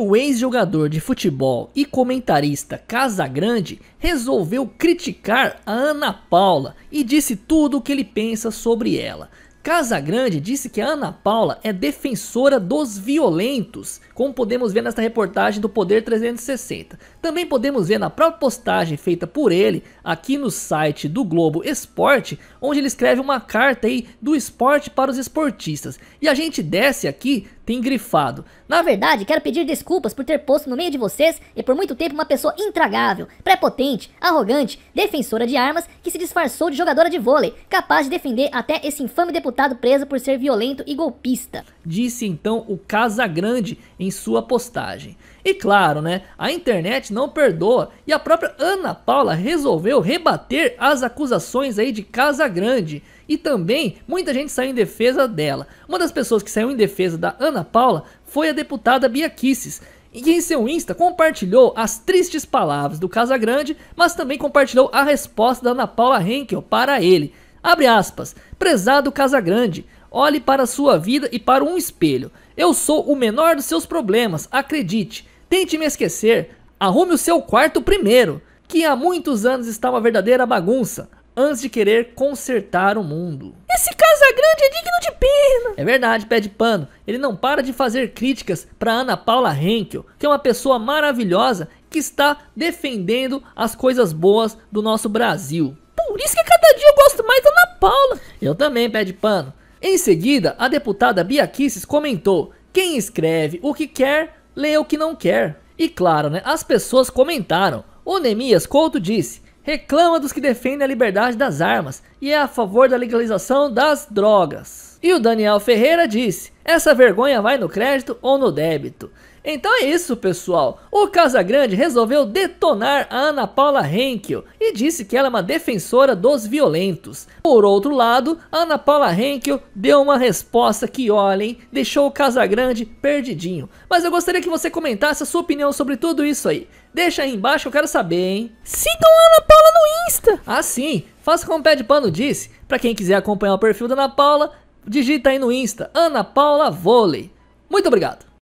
o ex-jogador de futebol e comentarista Casagrande resolveu criticar a Ana Paula e disse tudo o que ele pensa sobre ela. Casagrande disse que a Ana Paula é defensora dos violentos, como podemos ver nesta reportagem do Poder 360. Também podemos ver na própria postagem feita por ele aqui no site do Globo Esporte, onde ele escreve uma carta aí do esporte para os esportistas. E a gente desce aqui tem grifado. Na verdade, quero pedir desculpas por ter posto no meio de vocês e por muito tempo uma pessoa intragável, prepotente, arrogante, defensora de armas que se disfarçou de jogadora de vôlei, capaz de defender até esse infame deputado preso por ser violento e golpista. Disse então o Casagrande em sua postagem. E claro, né, a internet não perdoa e a própria Ana Paula resolveu rebater as acusações aí de Casagrande. E também muita gente saiu em defesa dela. Uma das pessoas que saiu em defesa da Ana Paula foi a deputada Bia Kisses, e em seu Insta compartilhou as tristes palavras do Casagrande, mas também compartilhou a resposta da Ana Paula Henkel para ele. Abre aspas, prezado Casagrande, olhe para a sua vida e para um espelho. Eu sou o menor dos seus problemas, acredite. Tente me esquecer. Arrume o seu quarto primeiro, que há muitos anos está uma verdadeira bagunça, antes de querer consertar o mundo. Esse Casagrande é digno de pena. É verdade, pé de pano. Ele não para de fazer críticas para Ana Paula Henkel, que é uma pessoa maravilhosa que está defendendo as coisas boas do nosso Brasil. Por isso que cada dia eu gosto mais da Ana Paula. Eu também, pé de pano. Em seguida, a deputada Bia Kisses comentou: quem escreve o que quer lê o que não quer. E claro, né, as pessoas comentaram. O Nemias Couto disse, reclama dos que defendem a liberdade das armas e é a favor da legalização das drogas. E o Daniel Ferreira disse, essa vergonha vai no crédito ou no débito. Então é isso, pessoal. O Casagrande resolveu detonar a Ana Paula Henkel e disse que ela é uma defensora dos violentos. Por outro lado, a Ana Paula Henkel deu uma resposta que, olhem, deixou o Casagrande perdidinho. Mas eu gostaria que você comentasse a sua opinião sobre tudo isso aí. Deixa aí embaixo, eu quero saber, hein? Sigam a Ana Paula no Insta! Ah, sim! Faça como o Pé de Pano disse. Para quem quiser acompanhar o perfil da Ana Paula, digita aí no Insta, Ana Paula Vôlei. Muito obrigado!